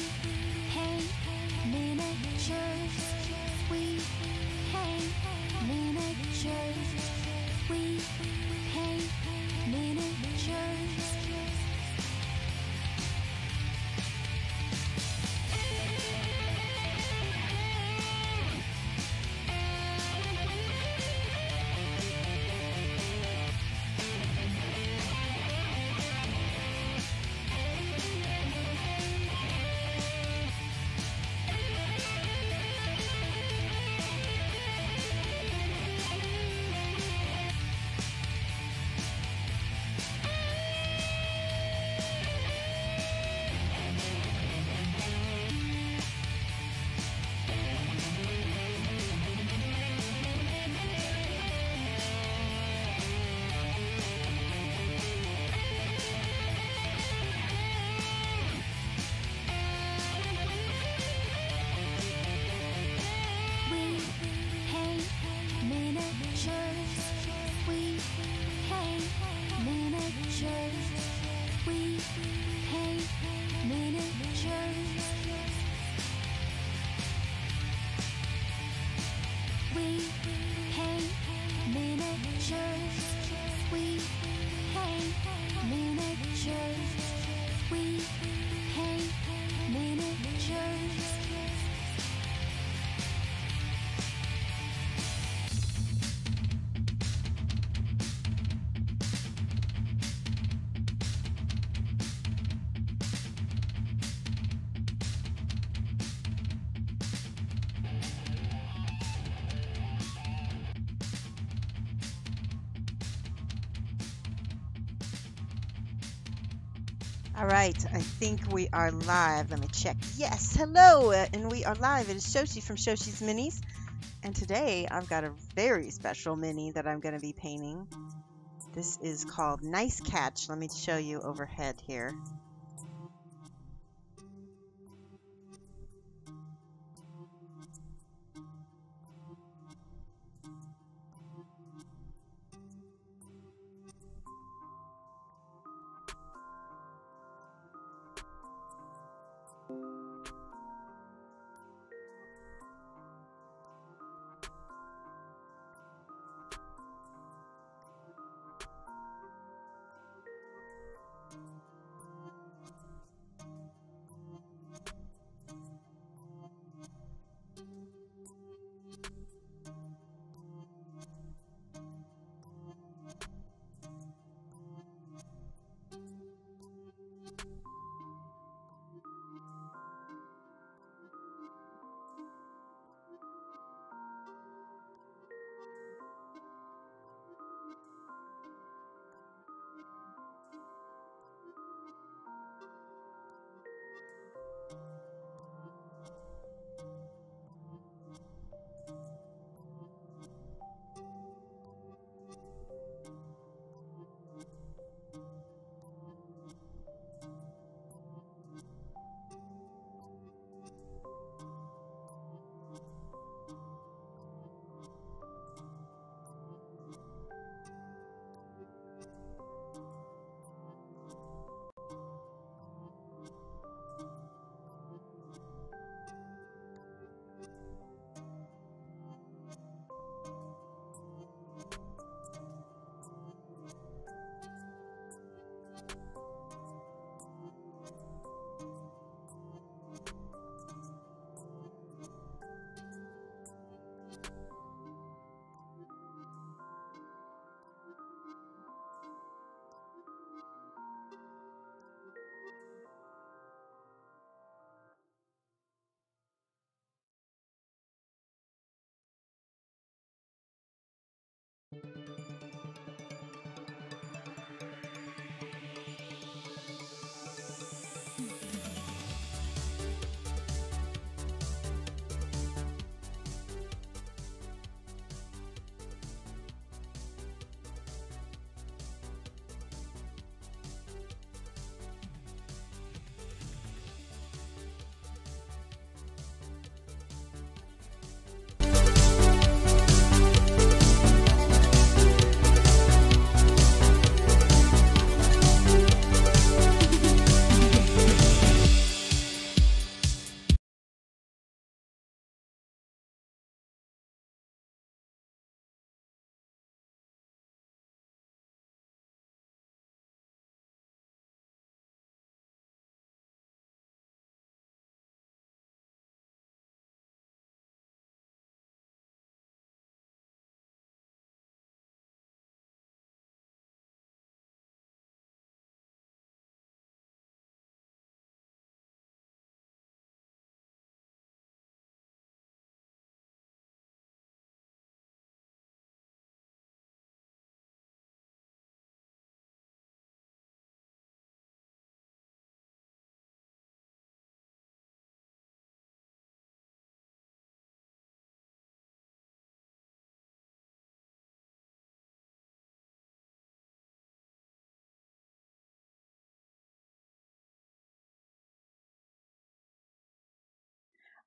Thank you. All right, I think we are live. Let me check. Yes, hello, uh, and we are live. It is Shoshie from Shoshie's Minis, and today I've got a very special mini that I'm going to be painting. This is called Nice Catch. Let me show you overhead here.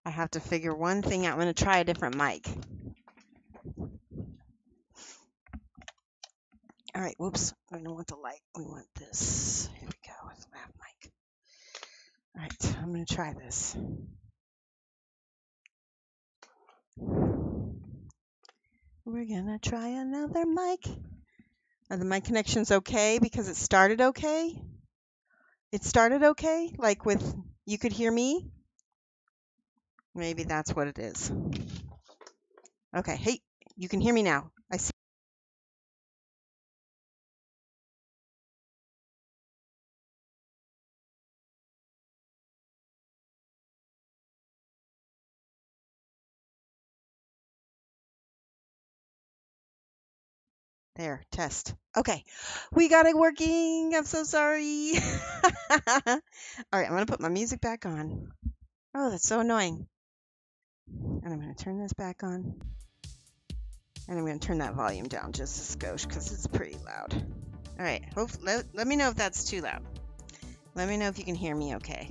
I have to figure one thing out. I'm going to try a different mic. All right, whoops. I don't want the light. We want this. Here we go with lav mic. All right, I'm going to try this. We're going to try another mic. Are the mic connections okay because it started okay? It started okay? Like with you could hear me? Maybe that's what it is. Okay, hey, you can hear me now. I see. There, test. Okay, we got it working. I'm so sorry. All right, I'm going to put my music back on. Oh, that's so annoying. And I'm going to turn this back on. And I'm going to turn that volume down just a skosh because it's pretty loud. All right, hope, let, let me know if that's too loud. Let me know if you can hear me okay.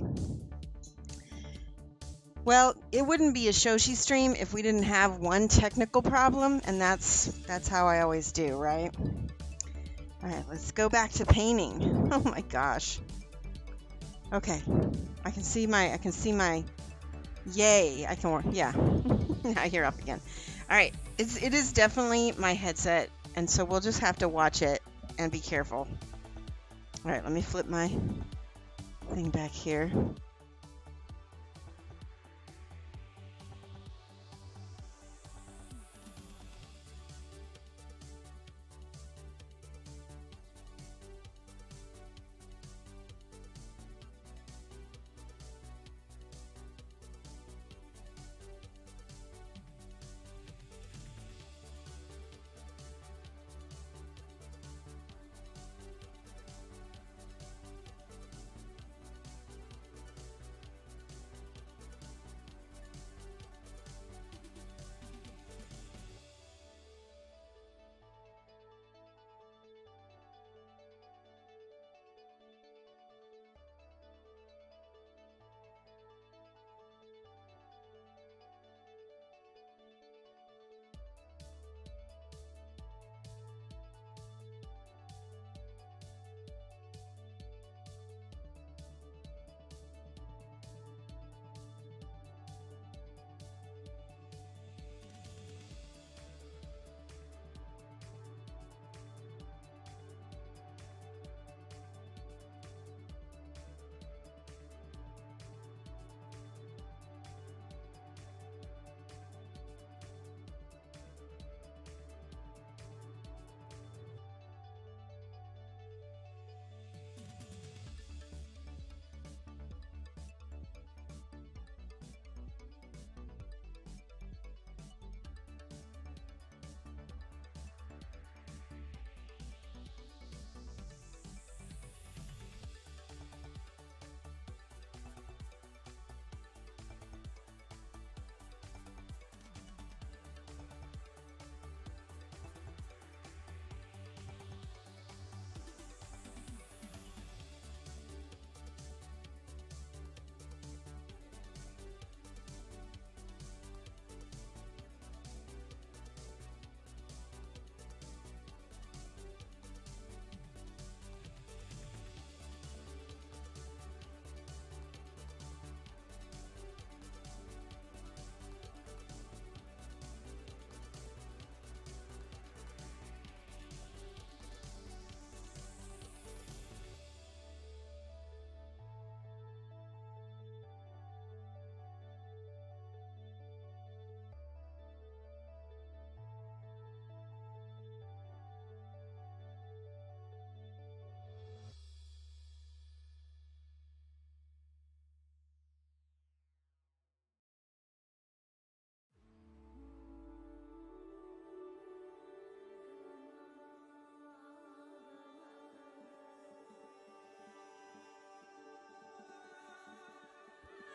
Well, it wouldn't be a Shoshie stream if we didn't have one technical problem, and that's that's how I always do, right? All right, let's go back to painting. Oh my gosh. Okay, I can see my I can see my yay. I can work. yeah. I you're up again. All right, it's it is definitely my headset, and so we'll just have to watch it and be careful. All right, let me flip my thing back here.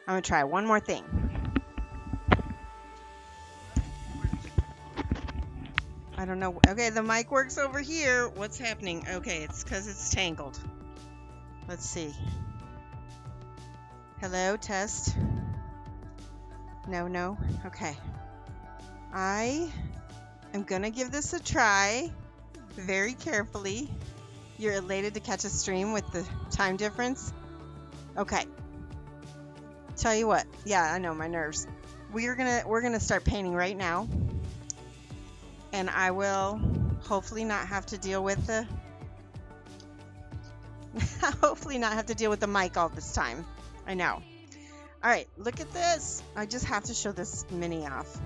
I'm gonna try one more thing. I don't know. Okay, the mic works over here. What's happening? Okay, it's because it's tangled. Let's see. Hello, test. No, no. Okay. I am going to give this a try very carefully. You're elated to catch a stream with the time difference? Okay. Tell you what. Yeah, I know my nerves. We're to we're to start painting right now. And I will hopefully not have to deal with the hopefully not have to deal with the mic all this time. I know. All right, look at this. I just have to show this mini off.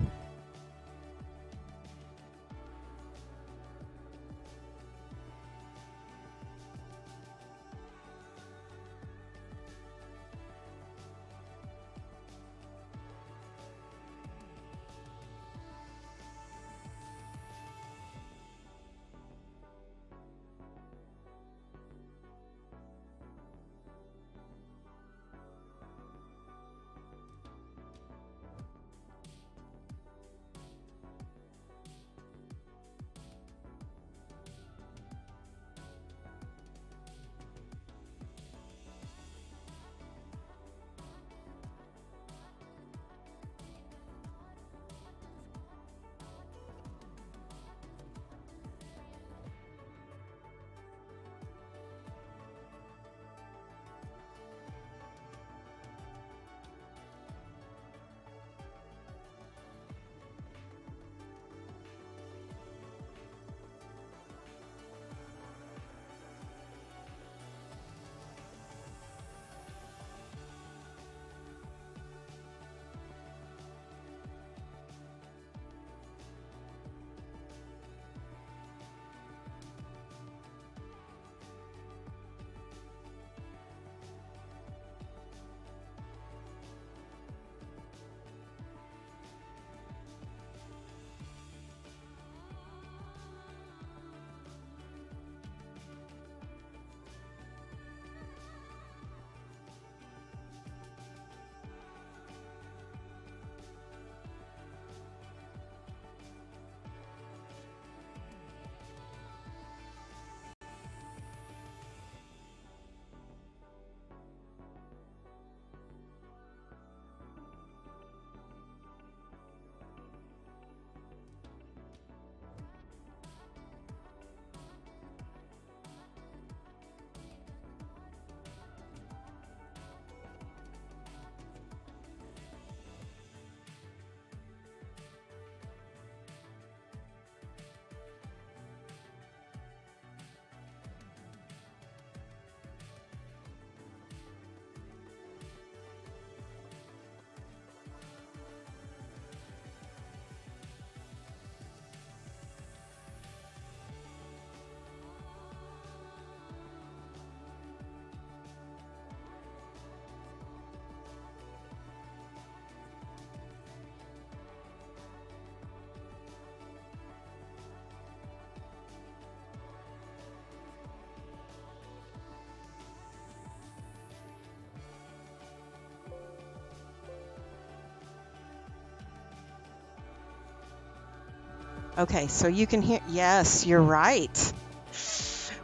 Okay, so you can hear. Yes, you're right.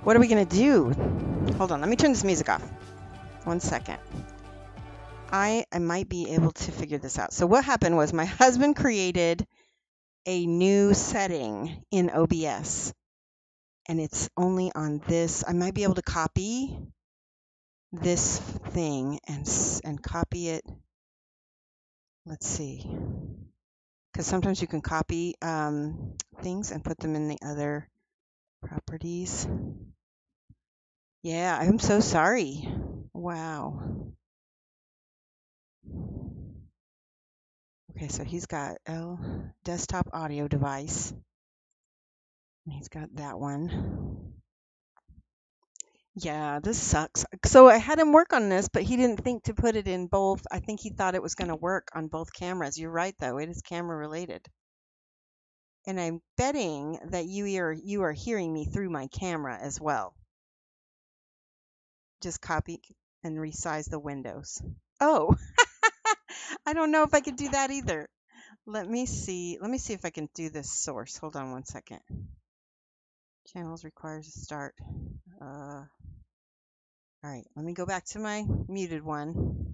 What are we going to do? Hold on, let me turn this music off. One second. I, I might be able to figure this out. So, what happened was my husband created a new setting in OBS, and it's only on this. I might be able to copy this thing and, and copy it. Let's see because sometimes you can copy um, things and put them in the other properties. Yeah, I'm so sorry. Wow. Okay, so he's got L desktop audio device. And he's got that one. Yeah, this sucks. So I had him work on this, but he didn't think to put it in both. I think he thought it was going to work on both cameras. You're right, though. It is camera related. And I'm betting that you are you are hearing me through my camera as well. Just copy and resize the windows. Oh, I don't know if I could do that either. Let me see. Let me see if I can do this source. Hold on one second. Channels requires a start. Uh, all right, let me go back to my muted one.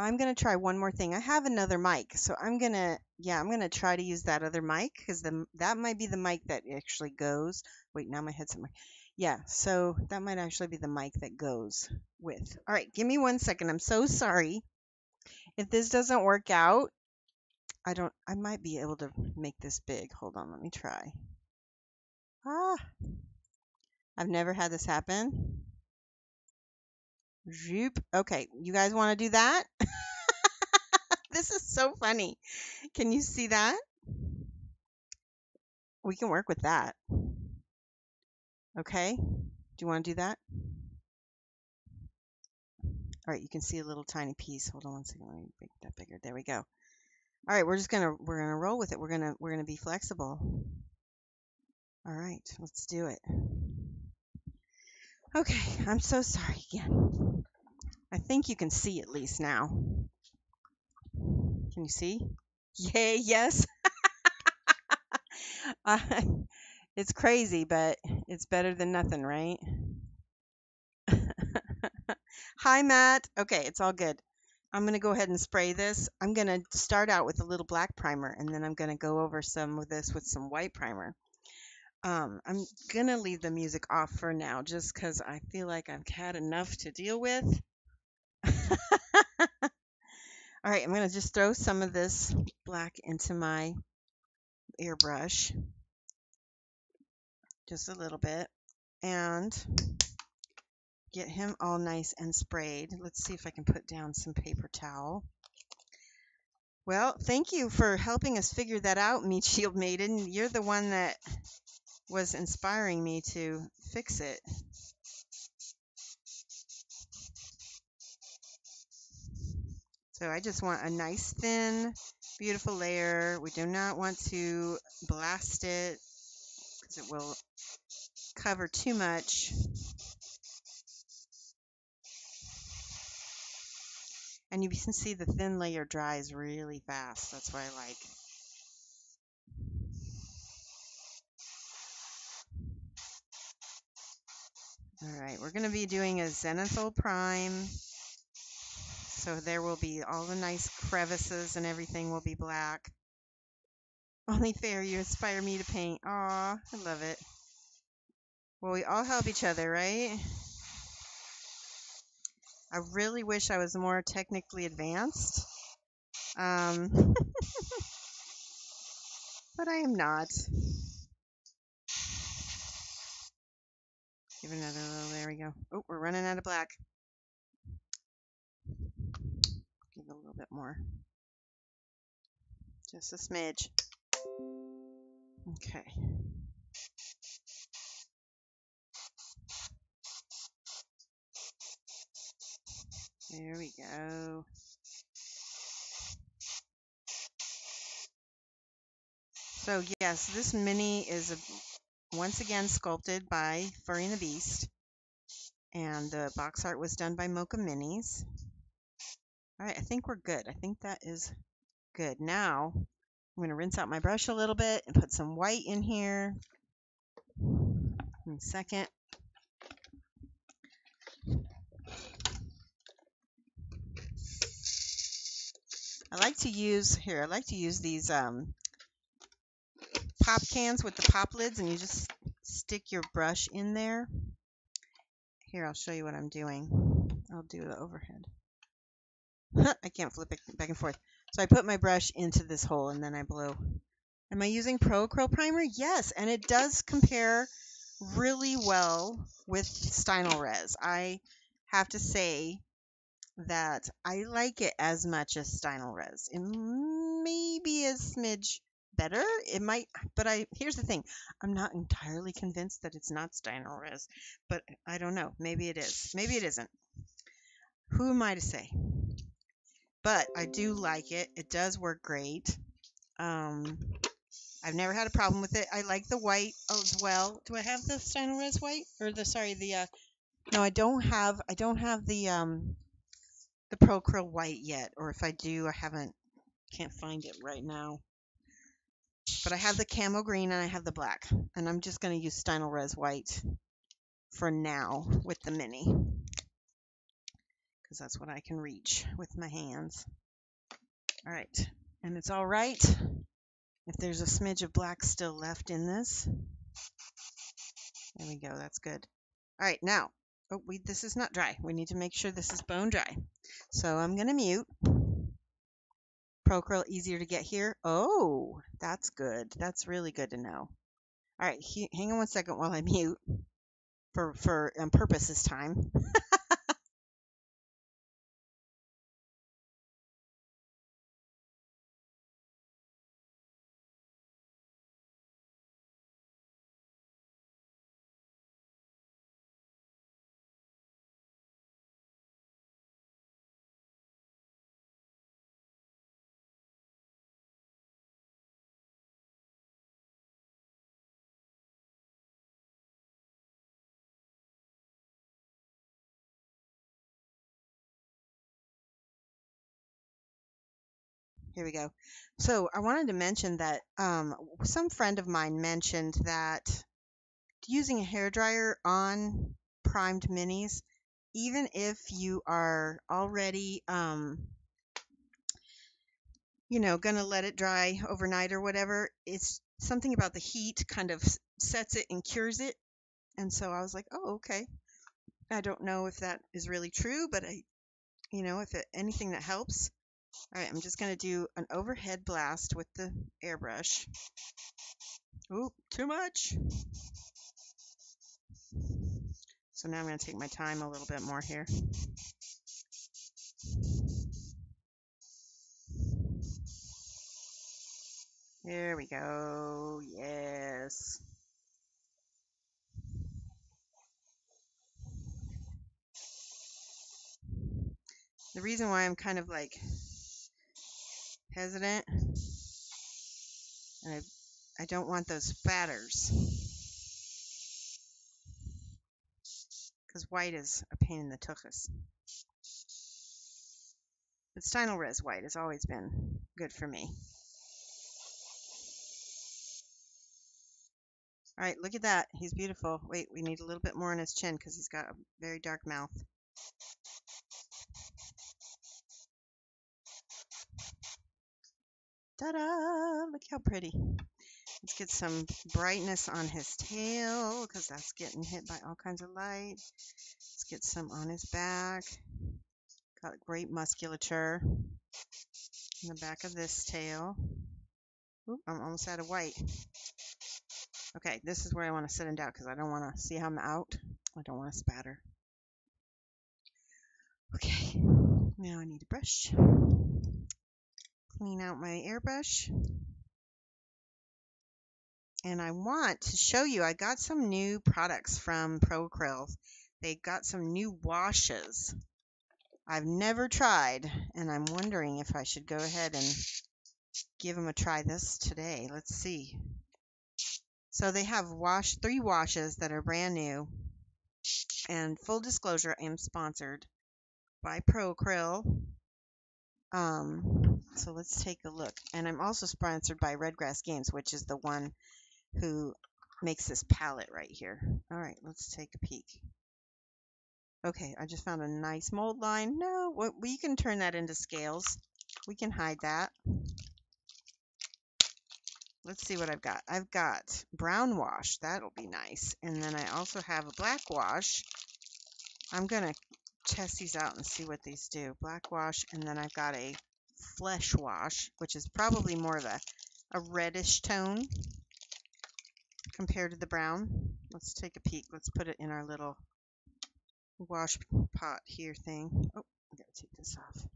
I'm going to try one more thing. I have another mic, so I'm going to, yeah, I'm going to try to use that other mic because the that might be the mic that actually goes. Wait, now my headset mic. Yeah, so that might actually be the mic that goes with. All right, give me one second. I'm so sorry. If this doesn't work out, I don't, I might be able to make this big. Hold on, let me try. Ah, I've never had this happen. Zoop. Okay, you guys want to do that? this is so funny. Can you see that? We can work with that. Okay. Do you want to do that? All right, you can see a little tiny piece. Hold on one second. Let me make that bigger. There we go. All right, we're just gonna we're gonna roll with it. We're gonna we're gonna be flexible. All right, let's do it. Okay, I'm so sorry again. I think you can see at least now. Can you see? Yay, yes. uh, it's crazy, but it's better than nothing, right? Hi, Matt. Okay, it's all good. I'm going to go ahead and spray this. I'm going to start out with a little black primer, and then I'm going to go over some of this with some white primer. Um, I'm going to leave the music off for now just because I feel like I've had enough to deal with. all right, I'm going to just throw some of this black into my airbrush, just a little bit, and get him all nice and sprayed. Let's see if I can put down some paper towel. Well, thank you for helping us figure that out, Meat Shield Maiden. You're the one that was inspiring me to fix it. So I just want a nice thin, beautiful layer. We do not want to blast it because it will cover too much. And you can see the thin layer dries really fast. That's why I like. All right, we're going to be doing a zenithal prime. So there will be all the nice crevices and everything will be black. Only fair, you inspire me to paint. Aw, I love it. Well, we all help each other, right? I really wish I was more technically advanced. Um, but I am not. Give it another little, there we go. Oh, we're running out of black. Give it a little bit more. Just a smidge. Okay. There we go. So yes, this mini is a, once again sculpted by Furry the Beast. And the box art was done by Mocha Minis. All right, I think we're good. I think that is good. Now, I'm going to rinse out my brush a little bit and put some white in here. A second. I like to use, here, I like to use these um, pop cans with the pop lids and you just stick your brush in there. Here, I'll show you what I'm doing. I'll do the overhead. I can't flip it back and forth. So I put my brush into this hole and then I blow. Am I using Pro Acryl Primer? Yes, and it does compare really well with Stynylrez. I have to say that I like it as much as Stynylrez. It may be a smidge better. It might, but I here's the thing. I'm not entirely convinced that it's not Stynylrez, but I don't know. Maybe it is. Maybe it isn't. Who am I to say? But I do like it. It does work great. Um, I've never had a problem with it. I like the white as well. Do I have the Stynylrez white or the sorry the uh no, I don't have I don't have the um the Pro Acryl white yet, or if I do, I haven't, can't find it right now. But I have the camo green and I have the black, and I'm just going to use Stynylrez white for now with the mini. because that's what I can reach with my hands. All right, and it's all right if there's a smidge of black still left in this. There we go, that's good. All right, now, oh, we, this is not dry. We need to make sure this is bone dry. So I'm going to mute. Pro Acryl easier to get here. Oh, that's good. That's really good to know. All right, hang on one second while I mute for for um, purpose this time. Here we go. So I wanted to mention that um, some friend of mine mentioned that using a hair dryer on primed minis, even if you are already, um, you know, gonna let it dry overnight or whatever, it's something about the heat kind of sets it and cures it. And so I was like, oh, okay. I don't know if that is really true, but I, you know, if it, anything that helps. All right, I'm just going to do an overhead blast with the airbrush. Ooh, too much. So now I'm going to take my time a little bit more here. There we go. Yes. The reason why I'm kind of like hesitant and I, I don't want those spatters because white is a pain in the tuchus. But Stynylrez white has always been good for me. All right, look at that. He's beautiful. Wait, we need a little bit more on his chin because he's got a very dark mouth. Ta-da! Look how pretty. Let's get some brightness on his tail because that's getting hit by all kinds of light. Let's get some on his back. Got great musculature in the back of this tail. Oop, I'm almost out of white. Okay, this is where I want to sit him down because I don't want to see how I'm out. I don't want to spatter. Okay, now I need a brush. Clean out my airbrush. And I want to show you, I got some new products from Pro Acryl. They got some new washes. I've never tried, and I'm wondering if I should go ahead and give them a try this today. Let's see. So they have wash three washes that are brand new. And full disclosure, I am sponsored by Pro Acryl. Um, so let's take a look. And I'm also sponsored by Redgrass Games, which is the one who makes this palette right here. All right, let's take a peek. Okay, I just found a nice mold line. No, we can turn that into scales. We can hide that. Let's see what I've got. I've got brown wash. That'll be nice. And then I also have a black wash. I'm going to test these out and see what these do. Black wash, and then I've got a flesh wash, which is probably more of a, a reddish tone compared to the brown. Let's take a peek. Let's put it in our little wash pot here thing. Oh, I gotta take this off.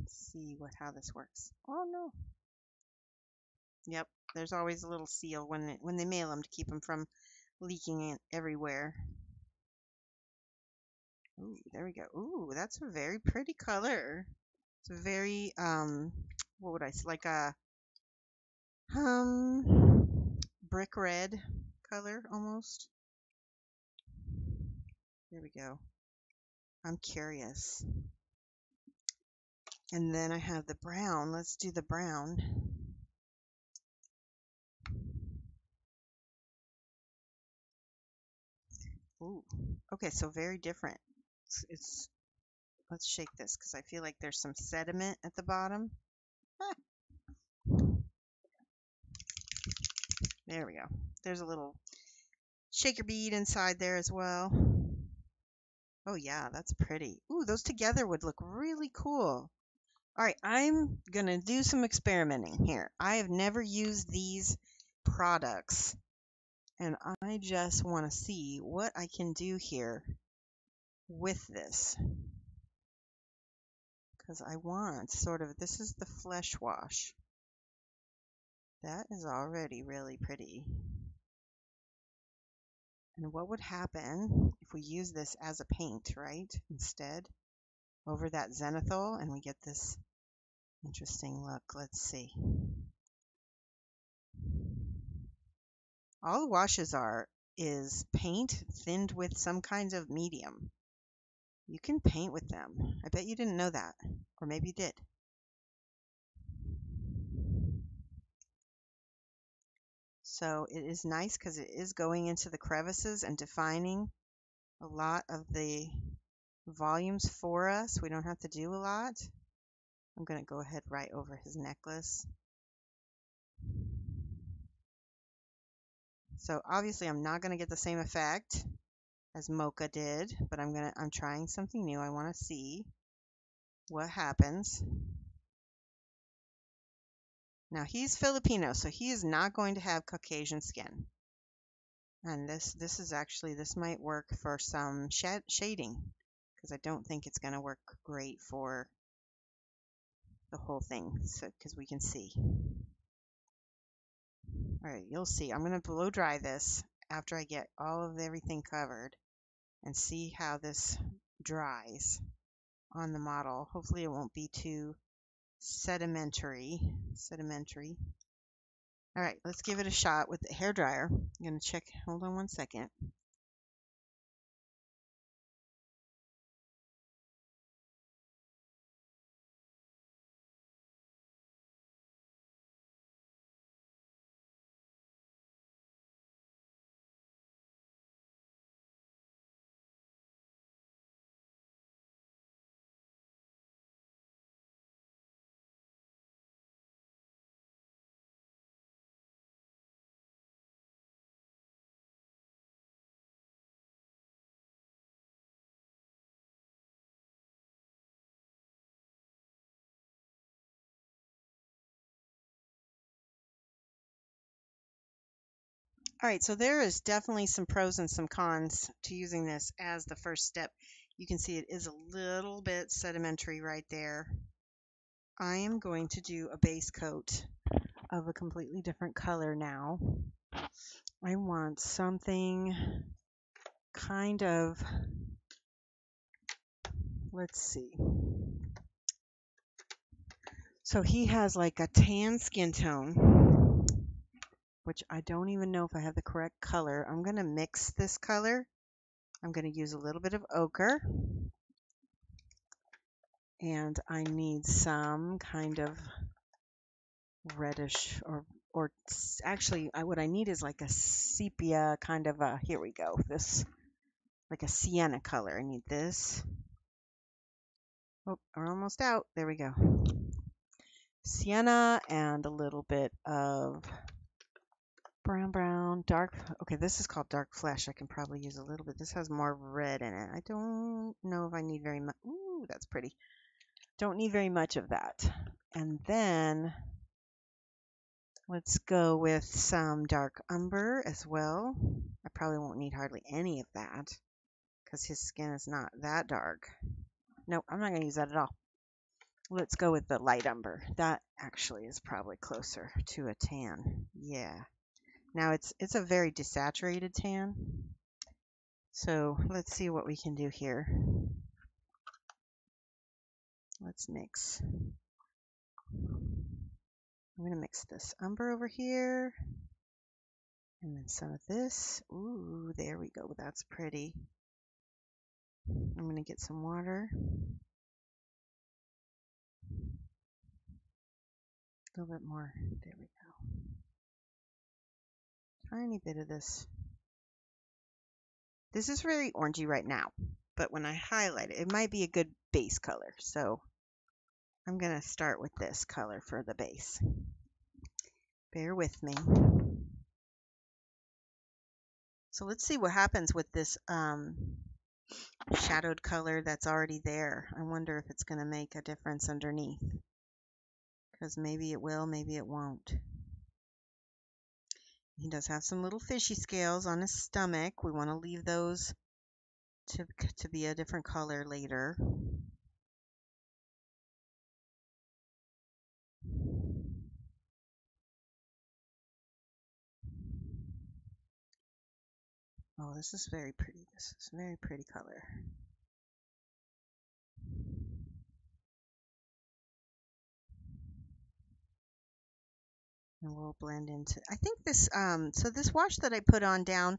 Let's see what how this works. Oh no. Yep, there's always a little seal when it, when they mail them to keep them from leaking it everywhere. Ooh, there we go. Ooh, that's a very pretty color. It's a very um, what would I say, like a um brick red color almost. There we go. I'm curious. And then I have the brown. Let's do the brown. Ooh. Okay, so very different. It's, it's let's shake this because I feel like there's some sediment at the bottom. Ah. There we go. There's a little shaker bead inside there as well. Oh yeah, that's pretty. Ooh, those together would look really cool. All right, I'm going to do some experimenting here. I have never used these products and I just want to see what I can do here with this. Because I want sort of, this is the flesh wash. That is already really pretty. And what would happen if we use this as a paint, right, instead, over that zenithal, and we get this interesting look. Let's see. All the washes are is paint thinned with some kinds of medium. You can paint with them. I bet you didn't know that. Or maybe you did. So it is nice because it is going into the crevices and defining a lot of the volumes for us. We don't have to do a lot. I'm going to go ahead right over his necklace. So obviously I'm not going to get the same effect as Mocha did, but I'm to, I'm trying something new. I want to see what happens. Now he's Filipino, so he is not going to have Caucasian skin. And this this is actually, this might work for some sh shading because I don't think it's going to work great for the whole thing so because we can see. All right, you'll see. I'm going to blow dry this after I get all of everything covered and see how this dries on the model. Hopefully it won't be too sedimentary. Sedimentary. All right, let's give it a shot with the hair dryer. I'm going to check. Hold on one second. All right, so there is definitely some pros and some cons to using this as the first step. You can see it is a little bit sedimentary right there. I am going to do a base coat of a completely different color now. I want something kind of, let's see. So he has like a tan skin tone which I don't even know if I have the correct color. I'm going to mix this color. I'm going to use a little bit of ochre. And I need some kind of reddish or or actually I, what I need is like a sepia kind of a here we go this like a sienna color I need this oh we're almost out there we go sienna and a little bit of brown, brown, dark. Okay, this is called dark flesh. I can probably use a little bit. This has more red in it. I don't know if I need very much. Ooh, that's pretty. Don't need very much of that. And then let's go with some dark umber as well. I probably won't need hardly any of that because his skin is not that dark. Nope, I'm not going to use that at all. Let's go with the light umber. That actually is probably closer to a tan. Yeah. Now it's it's a very desaturated tan. So let's see what we can do here. Let's mix. I'm going to mix this umber over here. And then some of this. Ooh, there we go. That's pretty. I'm going to get some water. A little bit more. There we go tiny bit of this. This is very orangey right now. but when I highlight it, it might be a good base color. So I'm going to start with this color for the base. Bear with me. So let's see what happens with this um, shadowed color that's already there. I wonder if it's going to make a difference underneath. Because maybe it will, maybe it won't. He does have some little fishy scales on his stomach. We want to leave those to, to be a different color later. Oh, this is very pretty. This is very pretty color. And we'll blend into, I think this, um, so this wash that I put on down,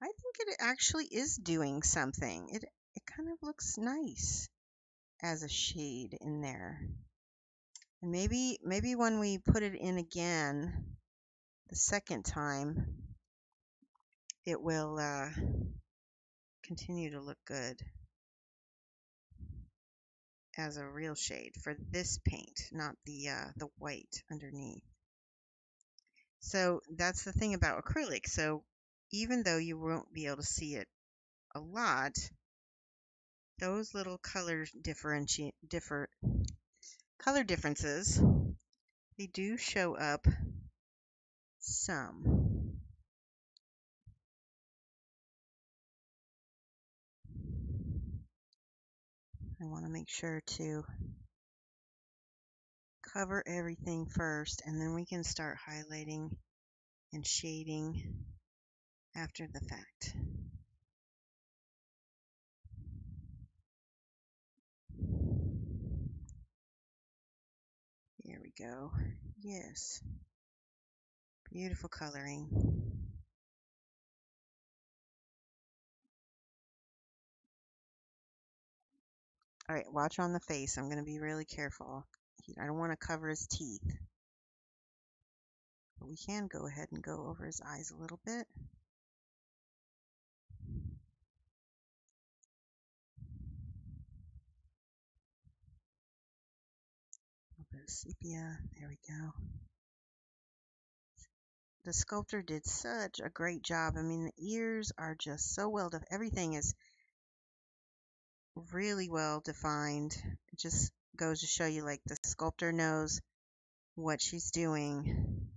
I think it actually is doing something. It, it kind of looks nice as a shade in there. And maybe, maybe when we put it in again, the second time, it will uh, continue to look good as a real shade for this paint, not the uh, the white underneath. So that's the thing about acrylic. So even though you won't be able to see it a lot, those little color differentiate differ color differences, they do show up some. I want to make sure to cover everything first and then we can start highlighting and shading after the fact. There we go. Yes. Beautiful coloring. All right, watch on the face. I'm going to be really careful. I don't want to cover his teeth. But we can go ahead and go over his eyes a little bit. Sepia. There we go. The sculptor did such a great job. I mean, the ears are just so well done. Everything is really well defined. Just goes to show you like the sculptor knows what she's doing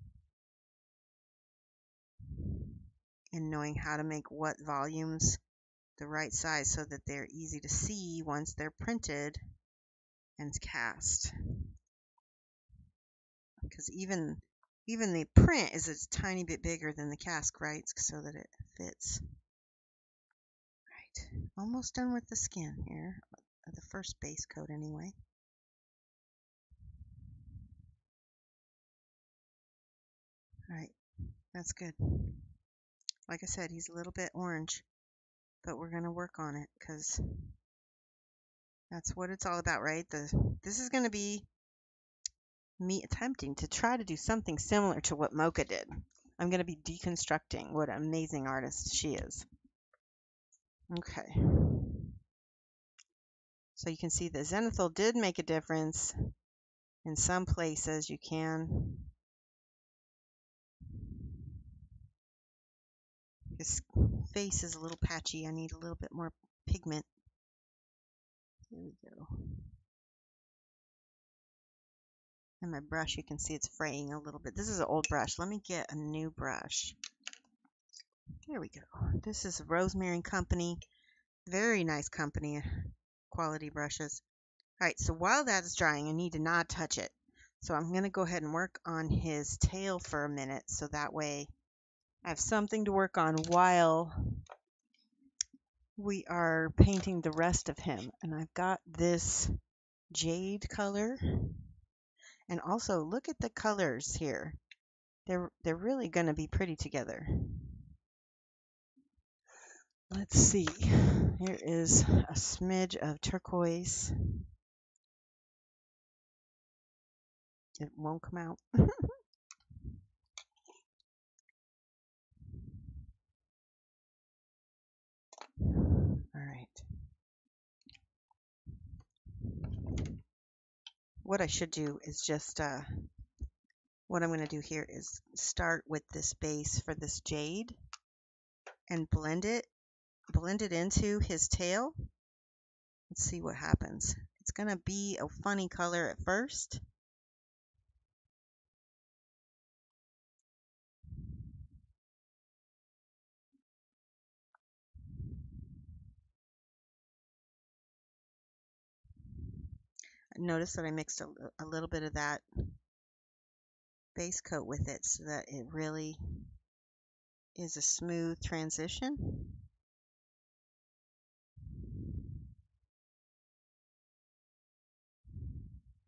and knowing how to make what volumes the right size so that they're easy to see once they're printed and cast. Because even even the print is a tiny bit bigger than the cast, right? So that it fits. Right, almost done with the skin here, uh, the first base coat anyway. Alright, that's good. Like I said, he's a little bit orange, but we're going to work on it because that's what it's all about, right? The This is going to be me attempting to try to do something similar to what Mocha did. I'm going to be deconstructing what an amazing artist she is. Okay. So you can see the zenithal did make a difference. In some places you can His face is a little patchy. I need a little bit more pigment. There we go. And my brush, you can see it's fraying a little bit. This is an old brush. Let me get a new brush. There we go. This is Rosemary and Company. Very nice company, quality brushes. All right, so while that is drying, I need to not touch it. So I'm going to go ahead and work on his tail for a minute so that way I have something to work on while we are painting the rest of him. And I've got this jade color. And also look at the colors here. They're, they're really going to be pretty together. Let's see. Here is a smidge of turquoise. It won't come out. All right. What I should do is just, uh, what I'm going to do here is start with this base for this jade and blend it, blend it into his tail. Let's see what happens. It's going to be a funny color at first. Notice that I mixed a, a little bit of that base coat with it so that it really is a smooth transition.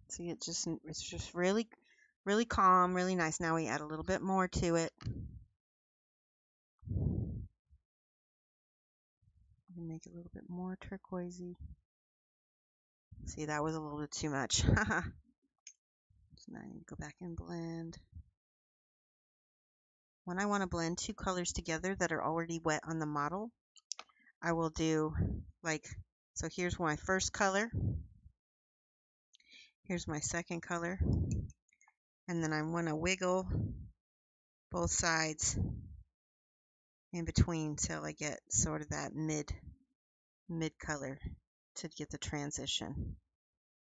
See, it just it's just really, really calm, really nice. Now we add a little bit more to it. Make it a little bit more turquoisey. See, that was a little bit too much. so now I need to go back and blend. When I want to blend two colors together that are already wet on the model, I will do like, so here's my first color. Here's my second color. And then I want to wiggle both sides in between till I get sort of that mid mid color to get the transition,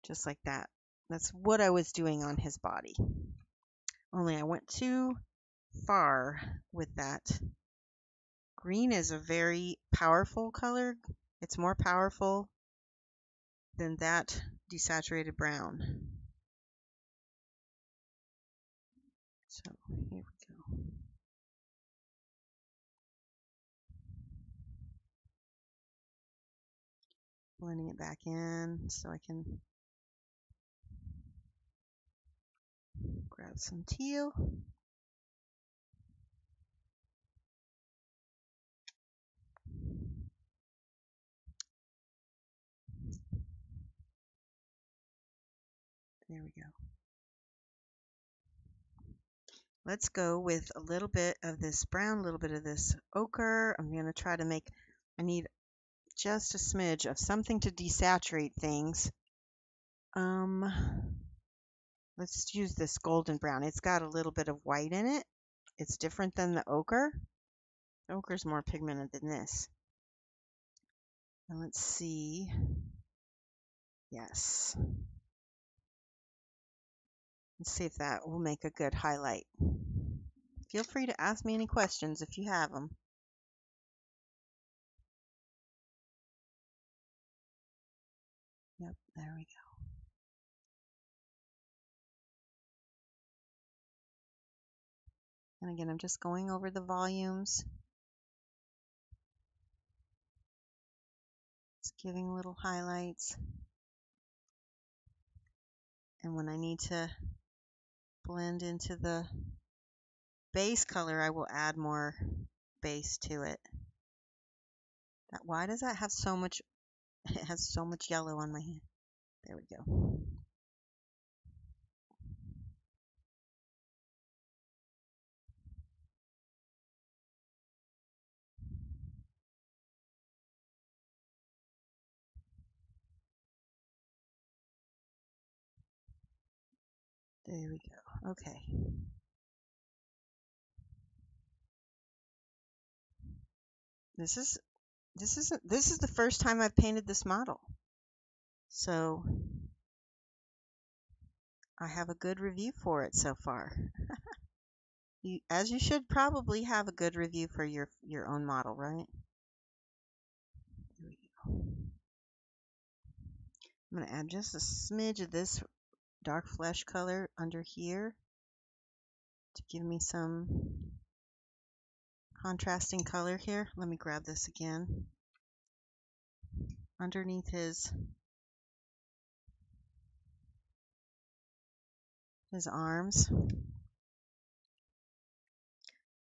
just like that. That's what I was doing on his body. Only I went too far with that. Green is a very powerful color. It's more powerful than that desaturated brown. So here we go. Blending it back in so I can grab some teal. There we go. Let's go with a little bit of this brown, a little bit of this ochre. I'm going to try to make, I need just a smidge of something to desaturate things. Um, let's use this golden brown. It's got a little bit of white in it. It's different than the ochre. Ochre is more pigmented than this. Let's see. Yes. Let's see if that will make a good highlight. Feel free to ask me any questions if you have them. There we go. And again, I'm just going over the volumes. Just giving little highlights. And when I need to blend into the base color, I will add more base to it. That, why does that have so much it has so much yellow on my hand. There we go. There we go. Okay. This is this is this is the first time I've painted this model. So I have a good review for it so far. you, as you should probably have a good review for your your own model, right? I'm going to add just a smidge of this dark flesh color under here to give me some contrasting color here. Let me grab this again. Underneath his his arms.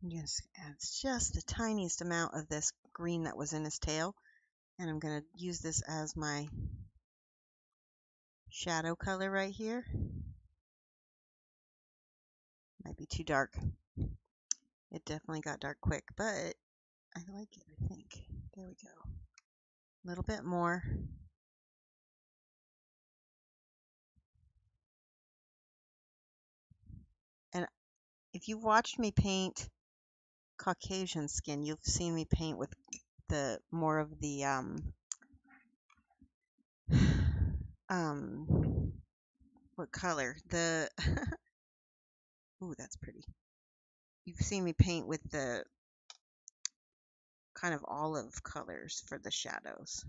Just adds just the tiniest amount of this green that was in his tail. And I'm going to use this as my shadow color right here. Might be too dark. It definitely got dark quick, but I like it, I think. There we go. A little bit more. If you've watched me paint Caucasian skin, you've seen me paint with the more of the um um what color? The Ooh, that's pretty. You've seen me paint with the kind of olive colors for the shadows.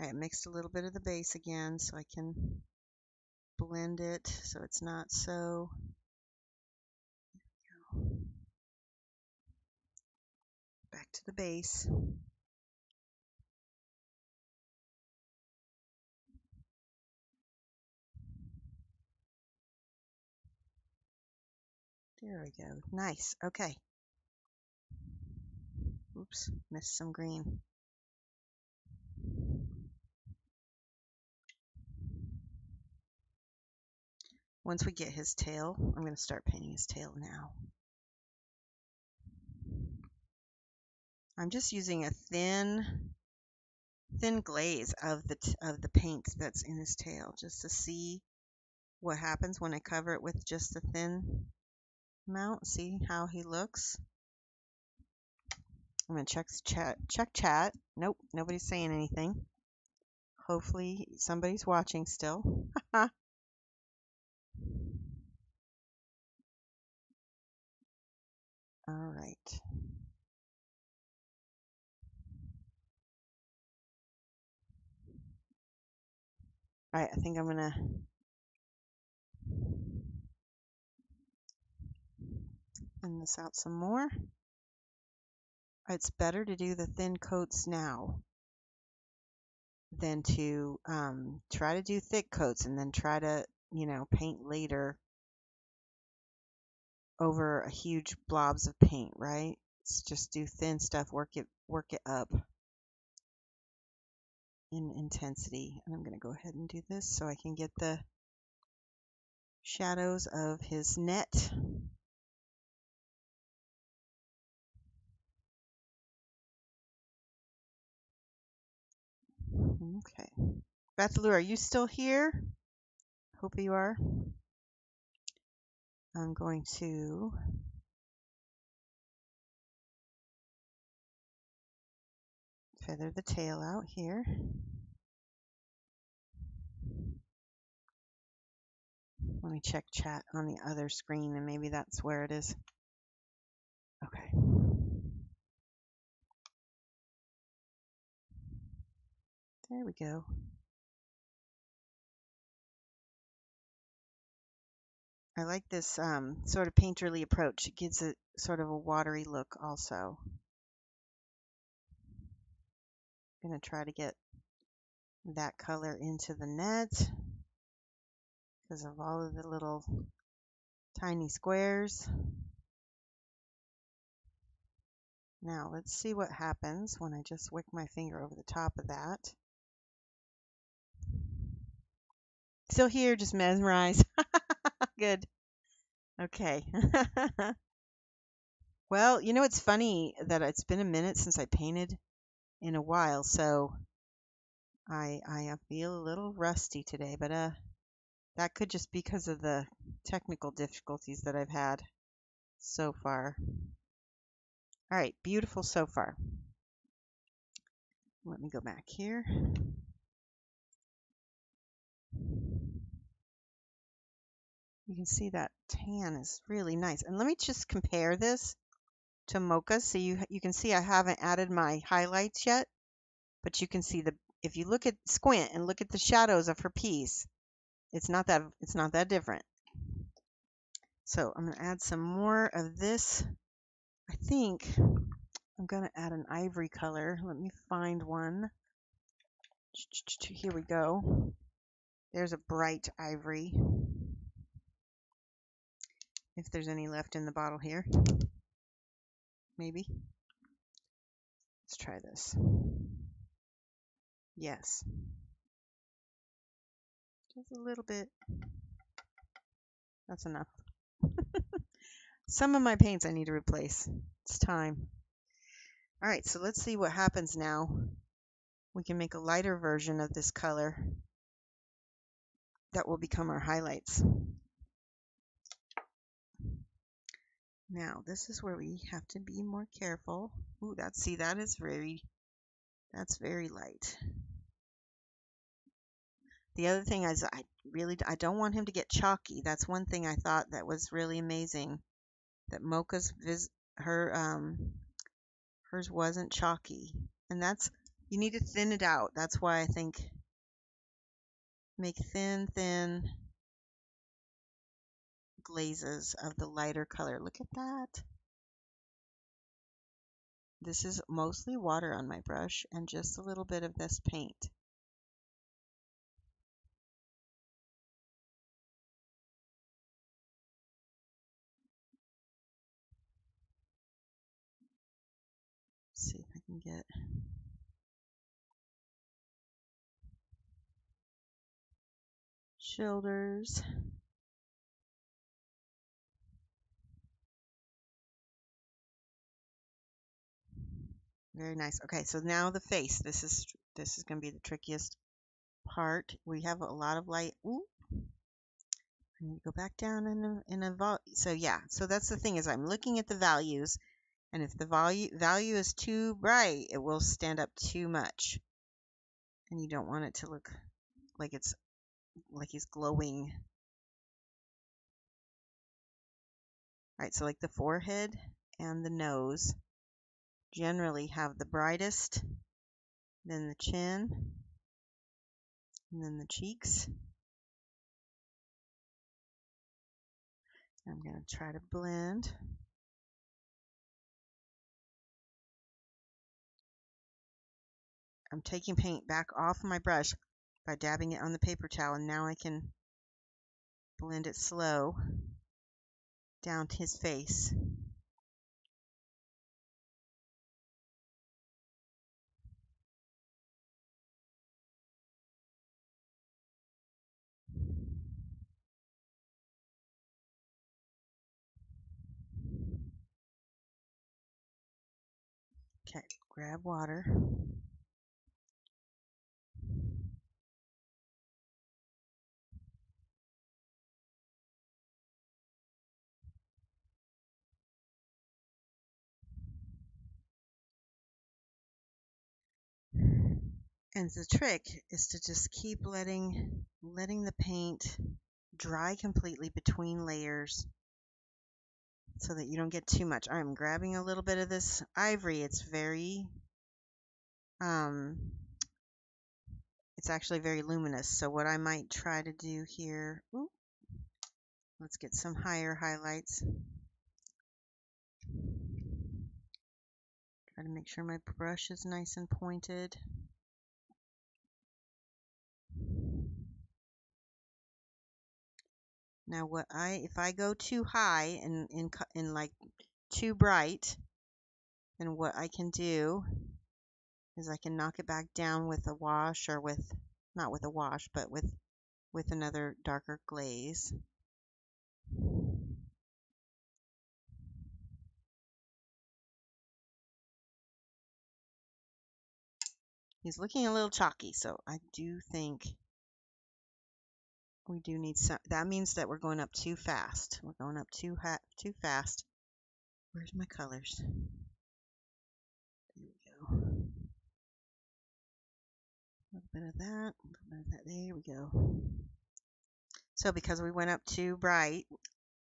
All right, mixed a little bit of the base again so I can blend it so it's not so back to the base. There we go. Nice. Okay. Oops, missed some green. Once we get his tail, I'm going to start painting his tail now. I'm just using a thin, thin glaze of the of the paint that's in his tail, just to see what happens when I cover it with just a thin amount. See how he looks. I'm gonna check chat. Check chat. Nope, nobody's saying anything. Hopefully somebody's watching still. All right. All right, I think I'm gonna thin this out some more. It's better to do the thin coats now than to um, try to do thick coats and then try to, you know, paint later over a huge blobs of paint, right? Just do thin stuff, work it work it up in intensity. And I'm going to go ahead and do this so I can get the shadows of his net. Okay. Beth are you still here? Hope you are. I'm going to feather the tail out here. Let me check chat on the other screen and maybe that's where it is. Okay. There we go. I like this um, sort of painterly approach. It gives it sort of a watery look also. I'm going to try to get that color into the net because of all of the little tiny squares. Now let's see what happens when I just wick my finger over the top of that. Still here, just mesmerized. Good. Okay. well, you know, it's funny that it's been a minute since I painted in a while, so I I feel a little rusty today, but uh that could just be because of the technical difficulties that I've had so far. All right, beautiful so far. Let me go back here. You can see that tan is really nice. And let me just compare this to Mocha. So you, you can see I haven't added my highlights yet, but you can see the, if you look at squint and look at the shadows of her piece, it's not that, it's not that different. So I'm going to add some more of this. I think I'm going to add an ivory color. Let me find one. Here we go. There's a bright ivory if there's any left in the bottle here. Maybe. Let's try this. Yes. Just a little bit. That's enough. Some of my paints I need to replace. It's time. All right, so let's see what happens now we can make a lighter version of this color that will become our highlights. Now, this is where we have to be more careful. Ooh, that's, see, that is very, that's very light. The other thing is I really, I don't want him to get chalky. That's one thing I thought that was really amazing. That Mocha's, vis her, um, hers wasn't chalky. And that's, you need to thin it out. That's why I think make thin, thin glazes of the lighter color. Look at that. This is mostly water on my brush and just a little bit of this paint. Let's see if I can get shoulders. Very nice. Okay, so now the face. This is this is going to be the trickiest part. We have a lot of light. Ooh. I need to go back down in a, in a vol. So yeah, so that's the thing is I'm looking at the values, and if the value value is too bright, it will stand up too much, and you don't want it to look like it's like he's glowing. All right, so like the forehead and the nose generally have the brightest, then the chin, and then the cheeks. I'm going to try to blend. I'm taking paint back off my brush by dabbing it on the paper towel and now I can blend it slow down to his face. Okay, grab water. And the trick is to just keep letting letting the paint dry completely between layers so that you don't get too much. I'm grabbing a little bit of this ivory. It's very, um, it's actually very luminous. So what I might try to do here, ooh, let's get some higher highlights. Try to make sure my brush is nice and pointed. Now what I, if I go too high and in, like too bright, then what I can do is I can knock it back down with a wash or with, not with a wash, but with, with another darker glaze. He's looking a little chalky, so I do think we do need some, that means that we're going up too fast. We're going up too ha too fast. Where's my colors? There we go. A little bit of that, a little bit of that. There we go. So because we went up too bright,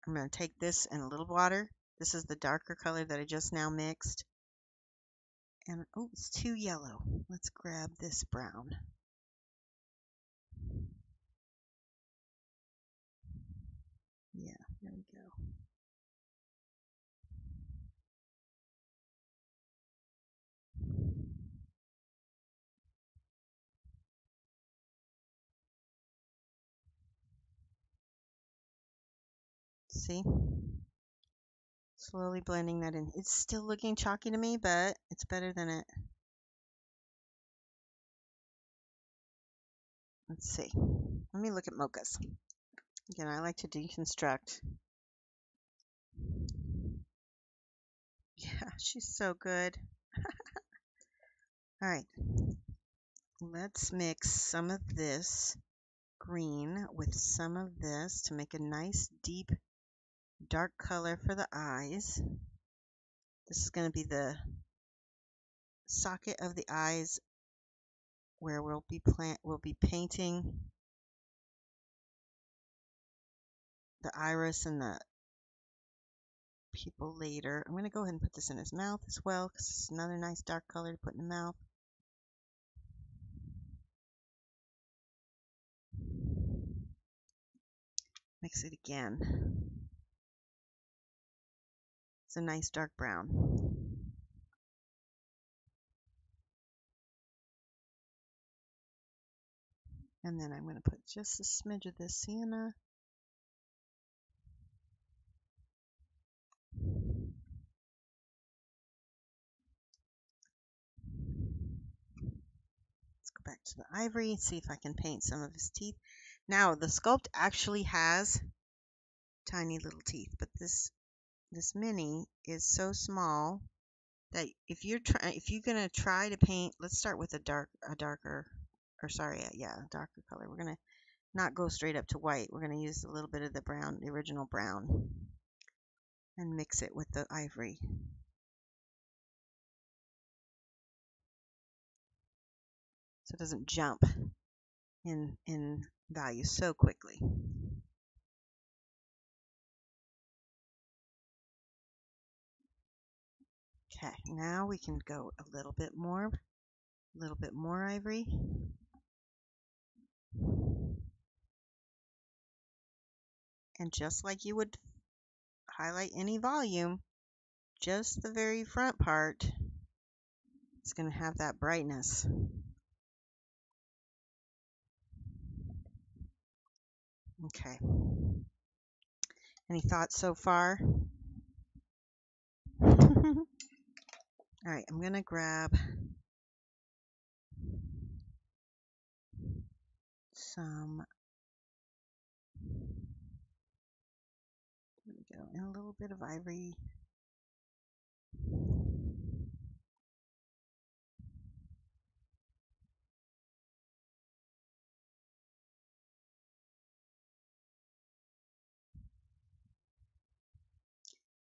I'm going to take this and a little water. This is the darker color that I just now mixed. And, oh, it's too yellow. Let's grab this brown. See? Slowly blending that in. It's still looking chalky to me, but it's better than it. Let's see. Let me look at Mocha's. Again, I like to deconstruct. Yeah, she's so good. All right. let's mix some of this green with some of this to make a nice deep dark color for the eyes. This is going to be the socket of the eyes where we'll be plant we'll be painting the iris and the pupil later. I'm going to go ahead and put this in his mouth as well because it's another nice dark color to put in the mouth. Mix it again. It's a nice dark brown. And then I'm going to put just a smidge of this sienna. Uh, let's go back to the ivory see if I can paint some of his teeth. Now the sculpt actually has tiny little teeth, but this this mini is so small that if you're trying if you're gonna try to paint, let's start with a dark a darker or sorry, yeah, darker color. We're gonna not go straight up to white. We're gonna use a little bit of the brown, the original brown, and mix it with the ivory. So it doesn't jump in in value so quickly. Okay, now we can go a little bit more, a little bit more ivory. And just like you would highlight any volume, just the very front part is going to have that brightness. Okay. Any thoughts so far? All right, I'm going to grab some there we go and a little bit of ivory.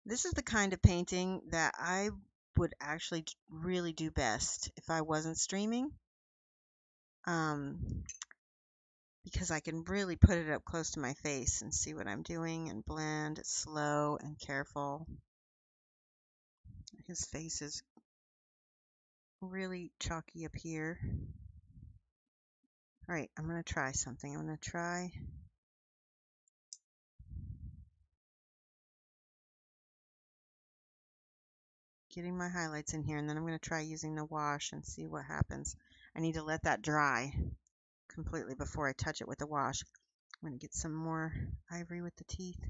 This is the kind of painting that I would actually really do best if I wasn't streaming. Um, because I can really put it up close to my face and see what I'm doing and blend slow and careful. His face is really chalky up here. All right, I'm going to try something. I'm going to try getting my highlights in here and then I'm going to try using the wash and see what happens. I need to let that dry completely before I touch it with the wash. I'm going to get some more ivory with the teeth.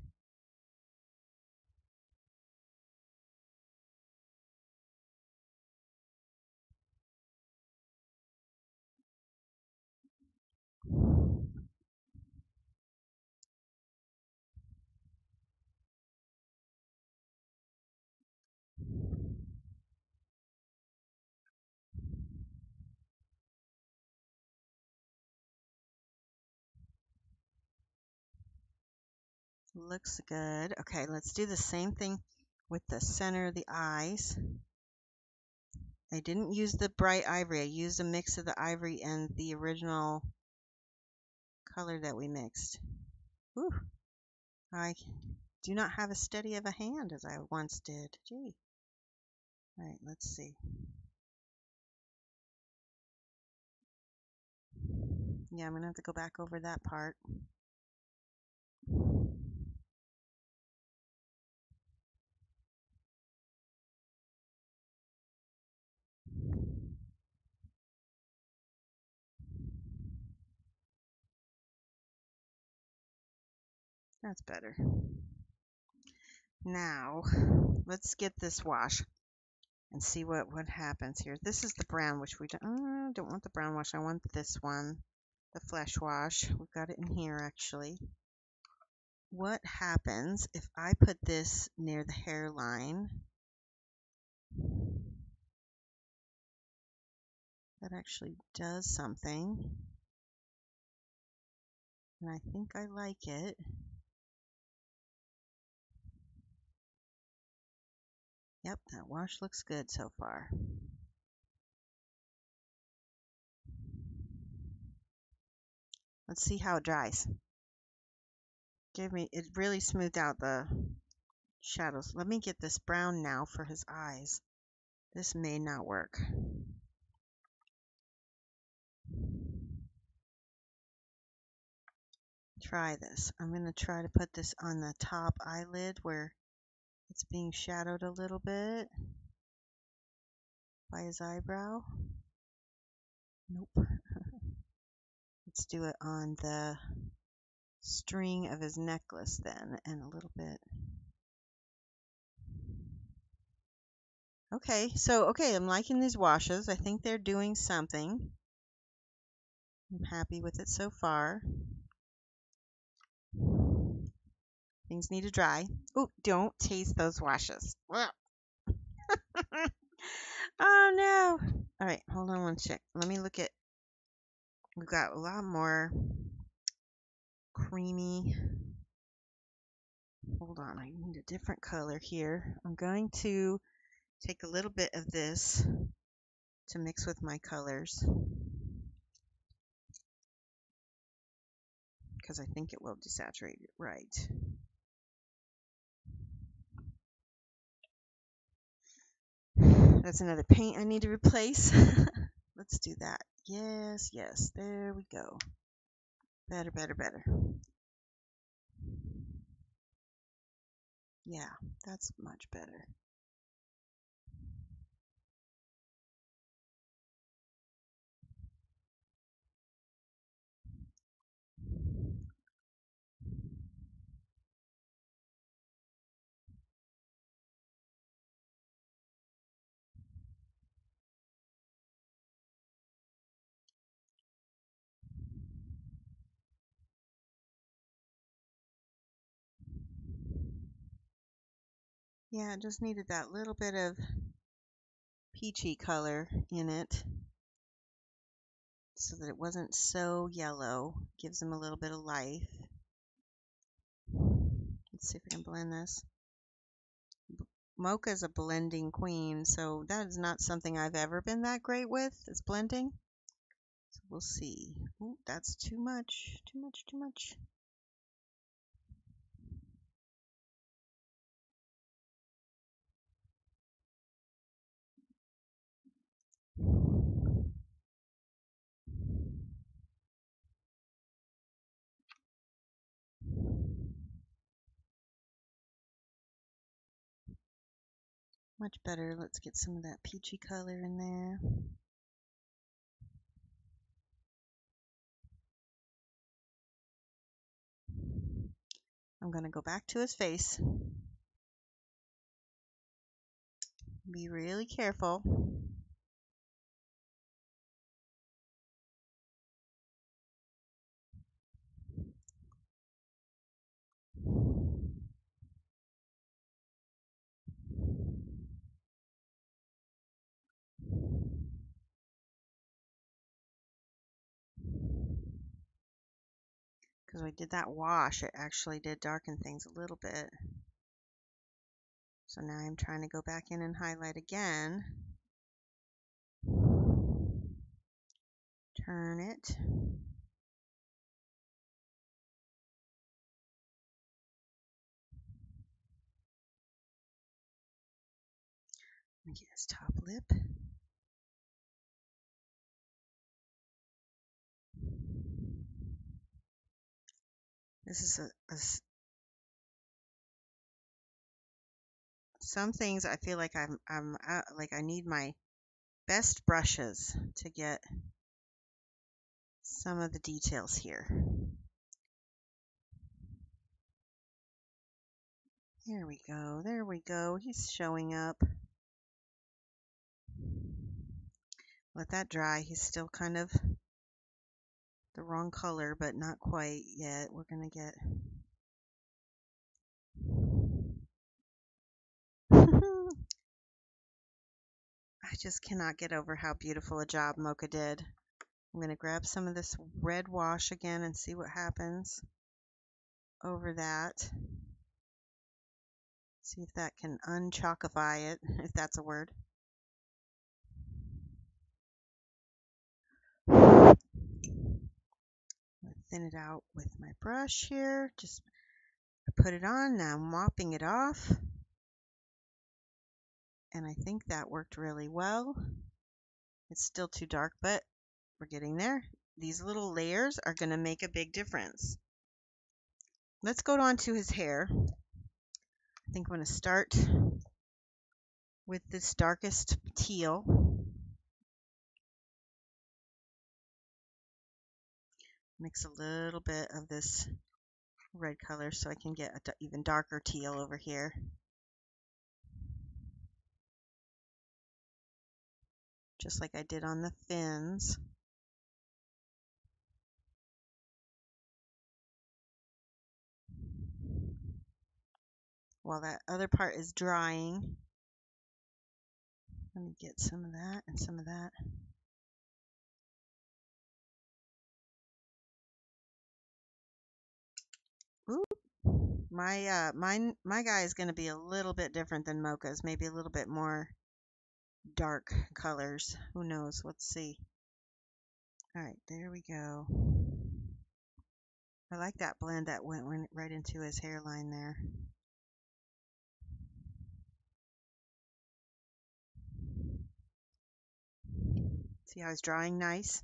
Looks good. Okay, let's do the same thing with the center of the eyes. I didn't use the bright ivory. I used a mix of the ivory and the original color that we mixed. Whew. I do not have a steady of a hand as I once did. Gee. All right, let's see. Yeah, I'm going to have to go back over that part. That's better. Now, let's get this wash and see what, what happens here. This is the brown, which we don't, uh, don't want the brown wash. I want this one, the flesh wash. We've got it in here, actually. What happens if I put this near the hairline? That actually does something. And I think I like it. Yep, that wash looks good so far. Let's see how it dries. Give me, it really smoothed out the shadows. Let me get this brown now for his eyes. This may not work. Try this. I'm going to try to put this on the top eyelid where it's being shadowed a little bit by his eyebrow. Nope. Let's do it on the string of his necklace then and a little bit. Okay, so okay, I'm liking these washes. I think they're doing something. I'm happy with it so far. Things need to dry. Oh, don't taste those washes. oh no. All right, hold on one sec. Let me look at. We've got a lot more creamy. Hold on, I need a different color here. I'm going to take a little bit of this to mix with my colors because I think it will desaturate it right. That's another paint I need to replace. Let's do that. Yes, yes, there we go. Better, better, better. Yeah, that's much better. Yeah, just needed that little bit of peachy color in it so that it wasn't so yellow. Gives them a little bit of life. Let's see if I can blend this. Mocha is a blending queen, so that is not something I've ever been that great with, is blending. So we'll see. Ooh, that's too much, too much, too much. Much better. Let's get some of that peachy color in there. I'm going to go back to his face. Be really careful. Because we did that wash, it actually did darken things a little bit. So now I'm trying to go back in and highlight again. Turn it. Get his top lip. This is a, a some things I feel like I'm I'm uh, like I need my best brushes to get some of the details here. There we go. There we go. He's showing up. Let that dry. He's still kind of the wrong color, but not quite yet. We're going to get... I just cannot get over how beautiful a job Mocha did. I'm going to grab some of this red wash again and see what happens over that. See if that can unchalkify it, if that's a word. Thin it out with my brush here. Just put it on, now I'm mopping it off. And I think that worked really well. It's still too dark, but we're getting there. These little layers are going to make a big difference. Let's go on to his hair. I think I'm going to start with this darkest teal. Mix a little bit of this red color so I can get an even darker teal over here. Just like I did on the fins. While that other part is drying, let me get some of that and some of that. Ooh, my uh, my my guy is going to be a little bit different than Mocha's, maybe a little bit more dark colors. Who knows? Let's see. All right, there we go. I like that blend that went right into his hairline there. See how he's drying nice?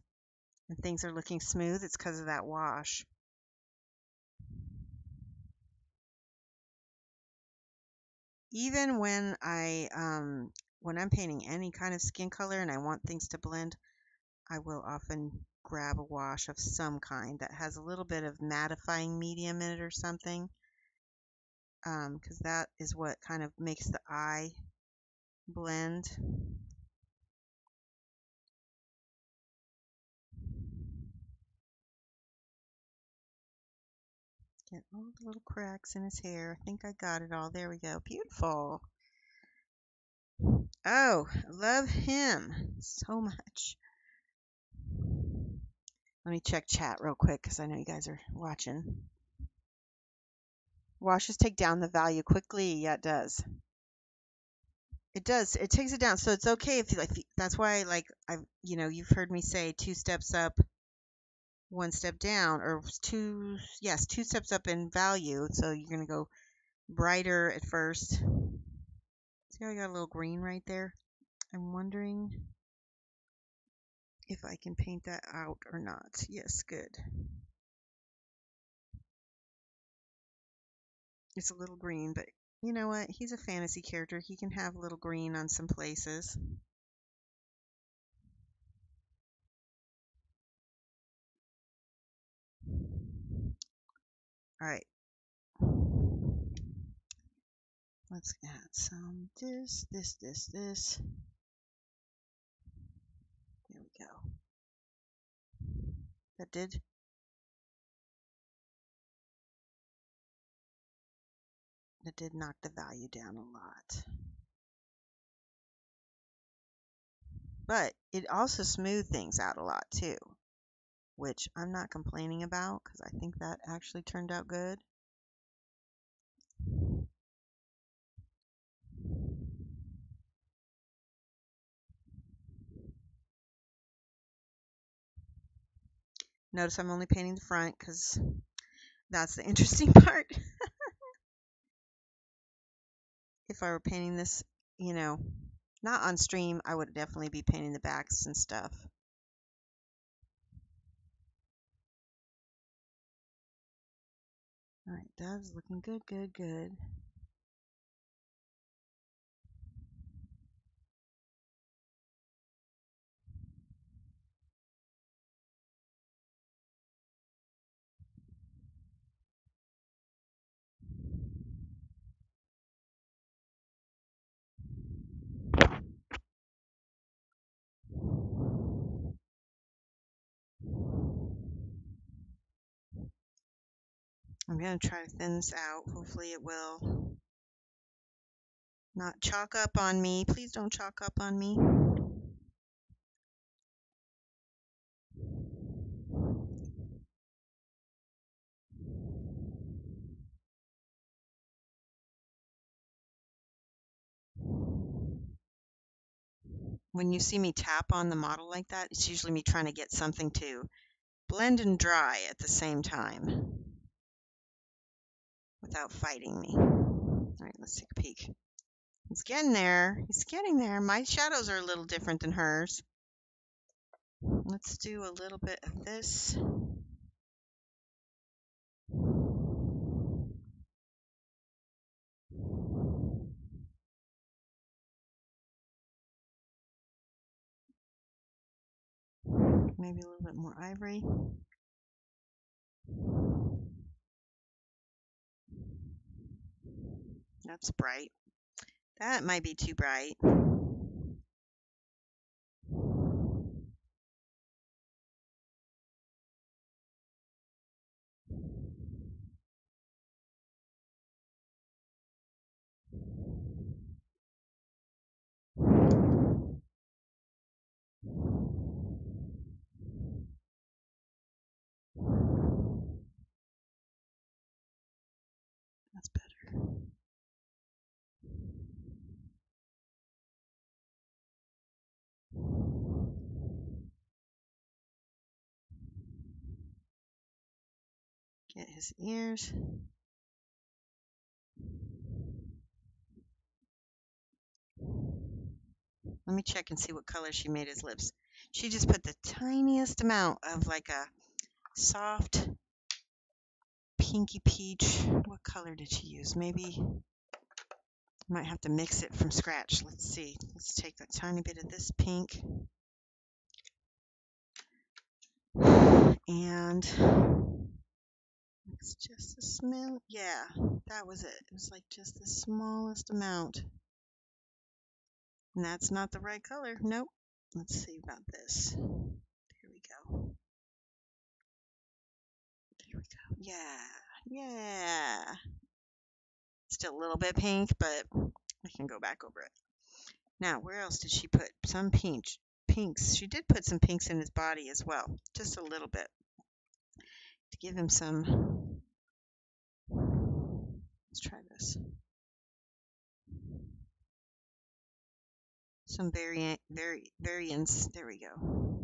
And things are looking smooth? It's because of that wash. Even when I um, when I'm painting any kind of skin color and I want things to blend, I will often grab a wash of some kind that has a little bit of mattifying medium in it or something because um, that is what kind of makes the eye blend. Get all the little cracks in his hair. I think I got it all. There we go. Beautiful. Oh, love him so much. Let me check chat real quick because I know you guys are watching. Washes take down the value quickly. Yeah, it does. It does. It takes it down. So it's okay if you like. That's why, like, I, you know, you've heard me say two steps up, one step down or two yes two steps up in value. So you're going to go brighter at first. See how I got a little green right there? I'm wondering if I can paint that out or not. Yes good. It's a little green but you know what? He's a fantasy character. He can have a little green on some places All right. Let's add some this, this, this, this. There we go. That did. That did knock the value down a lot. But it also smoothed things out a lot too which I'm not complaining about because I think that actually turned out good. Notice I'm only painting the front because that's the interesting part. if I were painting this, you know, not on stream, I would definitely be painting the backs and stuff. All right, Dove's looking good, good, good. I'm going to try to thin this out. Hopefully it will not chalk up on me. Please don't chalk up on me. When you see me tap on the model like that, it's usually me trying to get something to blend and dry at the same time without fighting me. All right, let's take a peek. He's getting there. He's getting there. My shadows are a little different than hers. Let's do a little bit of this. Maybe a little bit more ivory. That's bright. That might be too bright. That's better. Get his ears. Let me check and see what color she made his lips. She just put the tiniest amount of like a soft pinky peach. What color did she use? Maybe I might have to mix it from scratch. Let's see. Let's take a tiny bit of this pink. And it's just a smell. Yeah, that was it. It was like just the smallest amount. And that's not the right color. Nope. Let's see about this. Here we go. There we go. Yeah. Yeah. Still a little bit pink, but I can go back over it. Now, where else did she put some pink? Pinks. She did put some pinks in his body as well, just a little bit give him some. Let's try this. Some variant, vari, variance. There we go.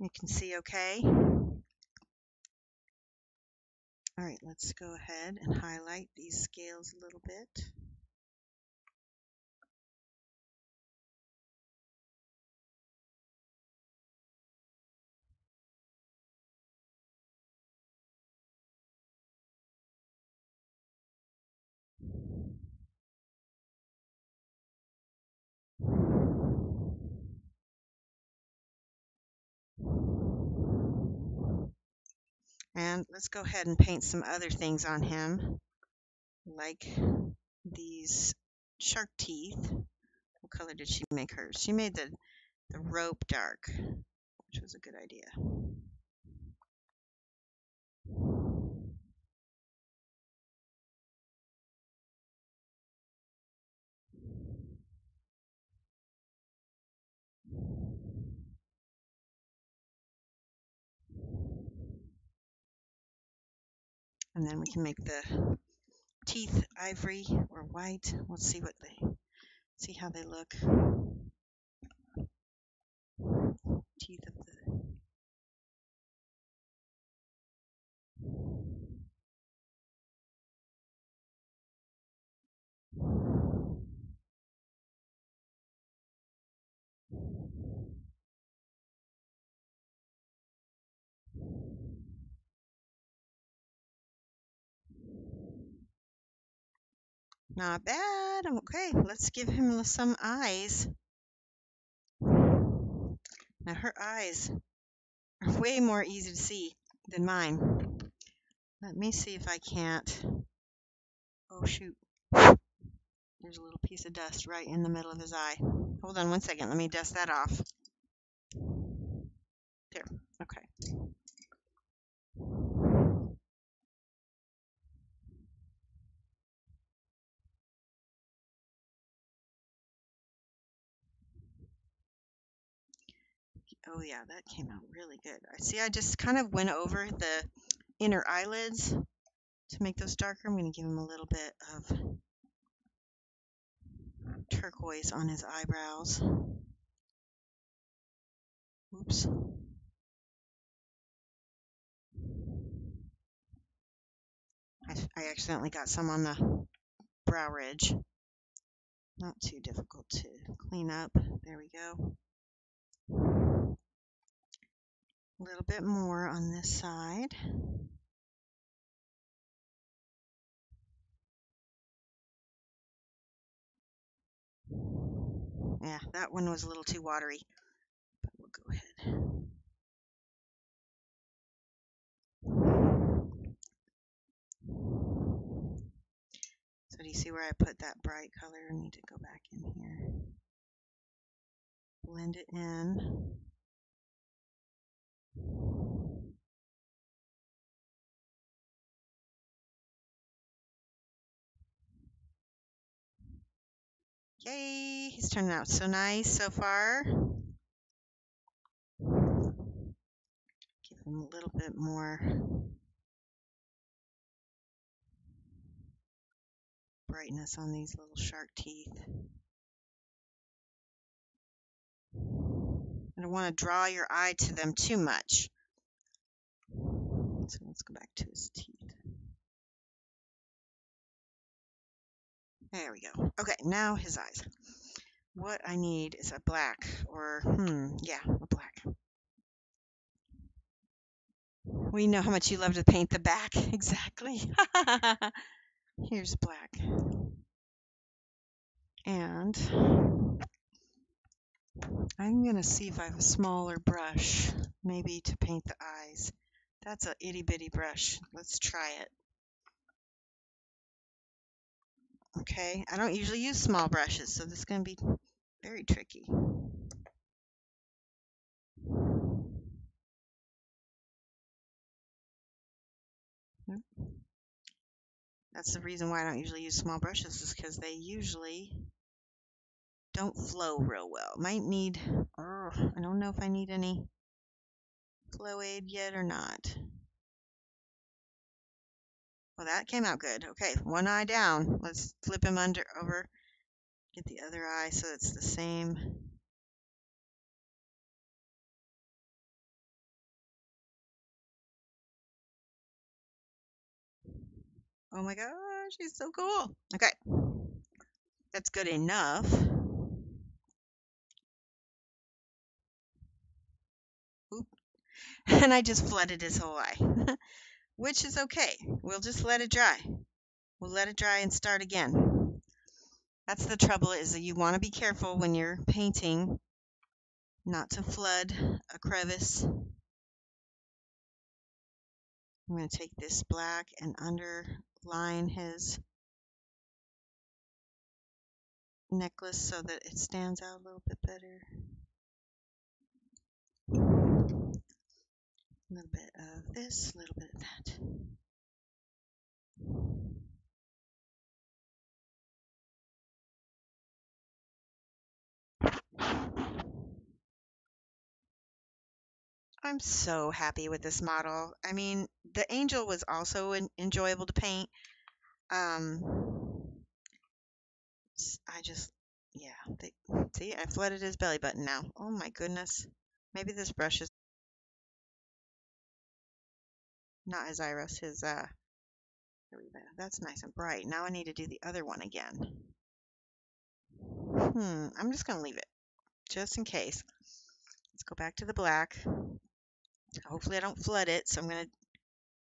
You can see okay. All right, let's go ahead and highlight these scales a little bit. And let's go ahead and paint some other things on him, like these shark teeth. What color did she make hers? She made the, the rope dark, which was a good idea. And then we can make the teeth ivory or white. We'll see what they see how they look. Teeth of the Not bad. Okay, let's give him some eyes. Now her eyes are way more easy to see than mine. Let me see if I can't. Oh shoot. There's a little piece of dust right in the middle of his eye. Hold on one second. Let me dust that off. There. Okay. Oh yeah, that came out really good. I see I just kind of went over the inner eyelids to make those darker. I'm going to give him a little bit of turquoise on his eyebrows. Oops. I, I accidentally got some on the brow ridge. Not too difficult to clean up. There we go. A little bit more on this side. Yeah, that one was a little too watery, but we'll go ahead. So do you see where I put that bright color? I need to go back in here. Blend it in. Yay, he's turning out so nice so far. Give him a little bit more brightness on these little shark teeth. I don't want to draw your eye to them too much. So let's go back to his teeth. There we go. Okay, now his eyes. What I need is a black, or, hmm, yeah, a black. We know how much you love to paint the back. Exactly. Here's black. And I'm going to see if I have a smaller brush, maybe to paint the eyes. That's a itty bitty brush. Let's try it. Okay, I don't usually use small brushes, so this is going to be very tricky. Hmm. That's the reason why I don't usually use small brushes is because they usually don't flow real well. Might need, uh, I don't know if I need any flow aid yet or not. Well, that came out good. Okay, one eye down. Let's flip him under over. Get the other eye so it's the same. Oh my gosh, he's so cool. Okay, that's good enough. And I just flooded his whole eye. which is okay. We'll just let it dry. We'll let it dry and start again. That's the trouble is that you want to be careful when you're painting not to flood a crevice. I'm going to take this black and underline his necklace so that it stands out a little bit better. A little bit of this, a little bit of that. I'm so happy with this model. I mean, the angel was also enjoyable to paint. Um, I just, yeah, they, see, I flooded his belly button now. Oh my goodness. Maybe this brush is not his iris, his, uh, there we go. That's nice and bright. Now I need to do the other one again. Hmm, I'm just going to leave it, just in case. Let's go back to the black. Hopefully I don't flood it, so I'm going to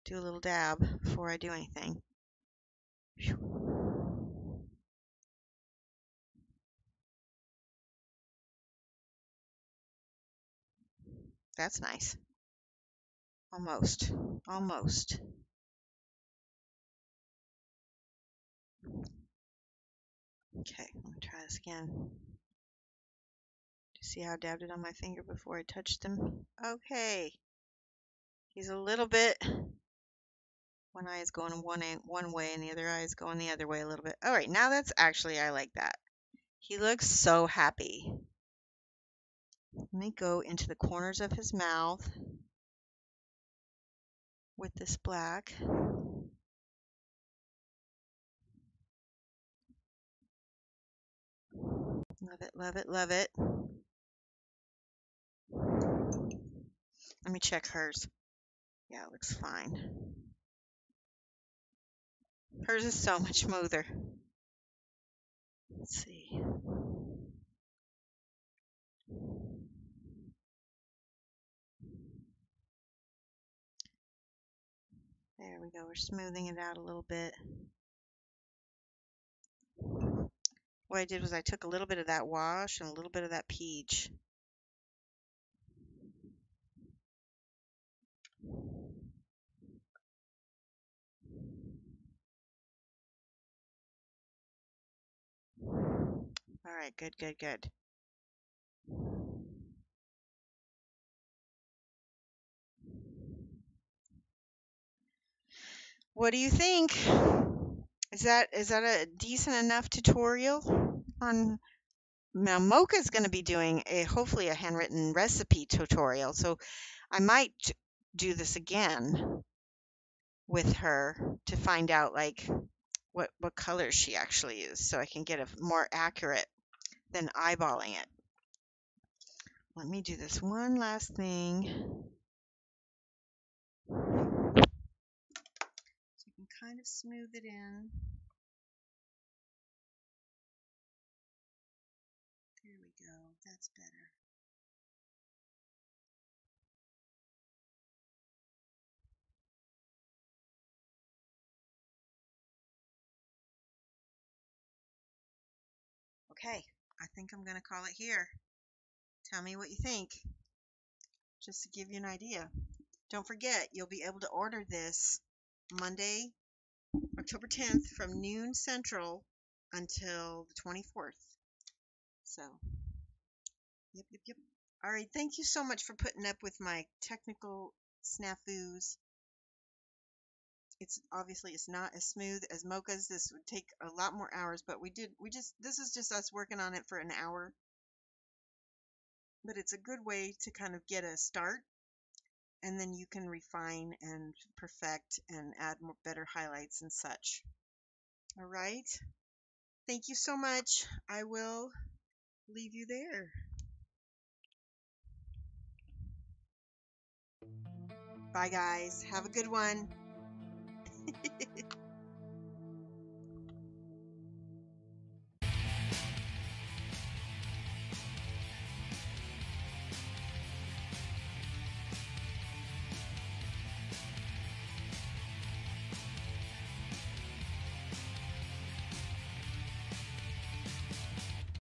do a little dab before I do anything. That's nice. Almost. Almost. Okay, let me try this again. See how I dabbed it on my finger before I touched them? Okay. He's a little bit, one eye is going one, one way and the other eye is going the other way a little bit. All right, now that's actually, I like that. He looks so happy. Let me go into the corners of his mouth with this black. Love it, love it, love it. Let me check hers. Yeah, it looks fine. Hers is so much smoother. Let's see. We go. We're smoothing it out a little bit. What I did was I took a little bit of that wash and a little bit of that peach. All right, good, good, good. What do you think? Is that is that a decent enough tutorial on now Mocha's going to be doing a hopefully a handwritten recipe tutorial. So I might do this again with her to find out like what what colors she actually is so I can get a more accurate than eyeballing it. Let me do this one last thing. So you can kind of smooth it in. There we go. That's better. Okay, I think I'm going to call it here. Tell me what you think, just to give you an idea. Don't forget, you'll be able to order this Monday, October 10th from noon central until the 24th. So, yep, yep, yep. All right, thank you so much for putting up with my technical snafus. It's obviously it's not as smooth as Mocha's. This would take a lot more hours, but we did we just this is just us working on it for an hour. But it's a good way to kind of get a start and then you can refine and perfect and add more better highlights and such. All right. Thank you so much. I will leave you there. Bye, guys. Have a good one.